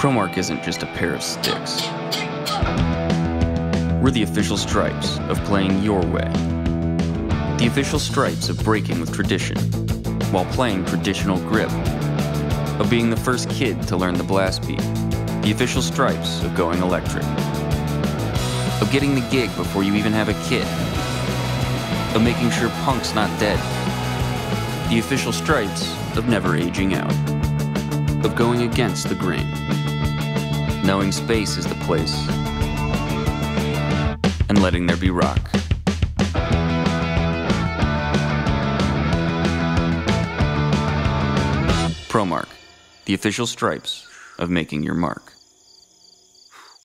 Promark isn't just a pair of sticks. We're the official stripes of playing your way. The official stripes of breaking with tradition while playing traditional grip. Of being the first kid to learn the blast beat. The official stripes of going electric. Of getting the gig before you even have a kid. Of making sure punk's not dead. The official stripes of never aging out. Of going against the grain. Knowing space is the place. And letting there be rock. Promark, the official stripes of making your mark.